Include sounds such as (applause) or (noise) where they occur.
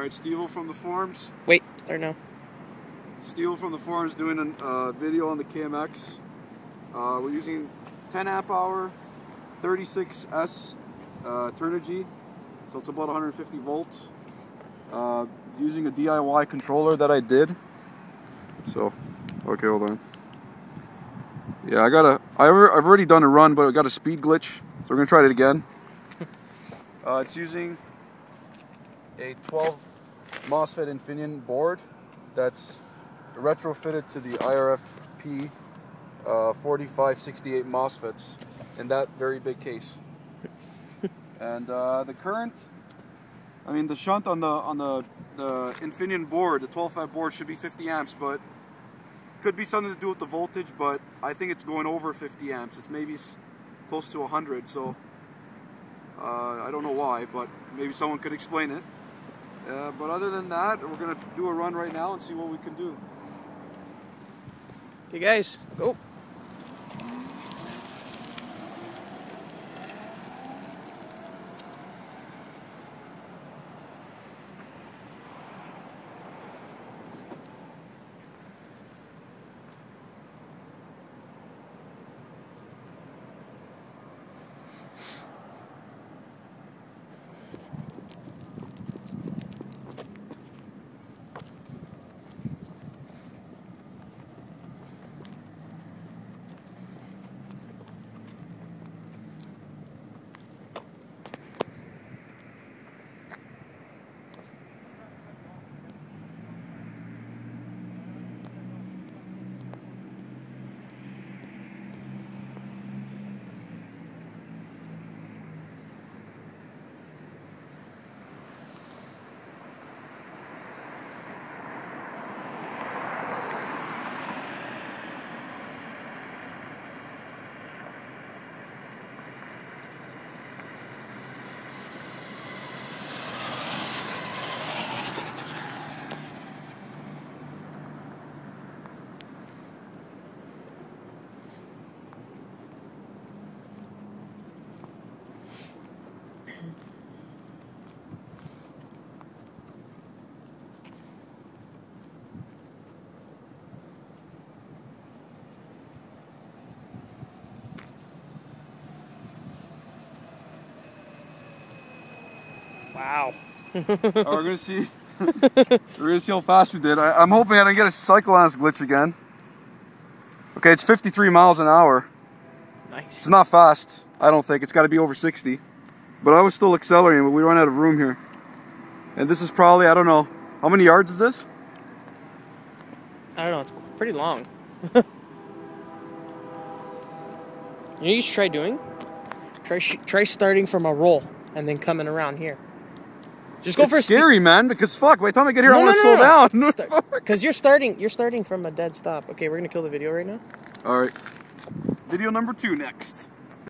All right, Steve from the forums. Wait, start now. Steve from the forums doing a uh, video on the KMX. Uh, we're using 10 amp hour, 36S uh, Turnigy, so it's about 150 volts. Uh, using a DIY controller that I did. So, okay, hold on. Yeah, I got a. I've already done a run, but I got a speed glitch, so we're gonna try it again. (laughs) uh, it's using a 12 MOSFET Infineon board that's retrofitted to the IRFP uh, 4568 MOSFETs in that very big case. (laughs) and uh, the current, I mean, the shunt on the on the the Infineon board, the 12 FET board, should be 50 amps, but could be something to do with the voltage. But I think it's going over 50 amps. It's maybe close to 100. So uh, I don't know why, but maybe someone could explain it. Uh, but other than that, we're gonna do a run right now and see what we can do. Okay, guys, go. Wow. (laughs) Oh, we're gonna see. we're gonna see how fast we did. I, am hoping I don't get a Cycle Analyst glitch again. Okay, it's 53 miles an hour. Nice. It's not fast. I don't think it's got to be over 60. But I was still accelerating, but we run out of room here. And this is probably I don't know how many yards is this? I don't know. It's pretty long. (laughs) you know, you should try doing. Try try starting from a roll and then coming around here. Just go it's for scary, speed. man. Because fuck, by the time I get here, no, I want to no, no, slow down. Because (laughs) you're starting, you're starting from a dead stop. Okay, we're gonna kill the video right now. All right. Video number two next.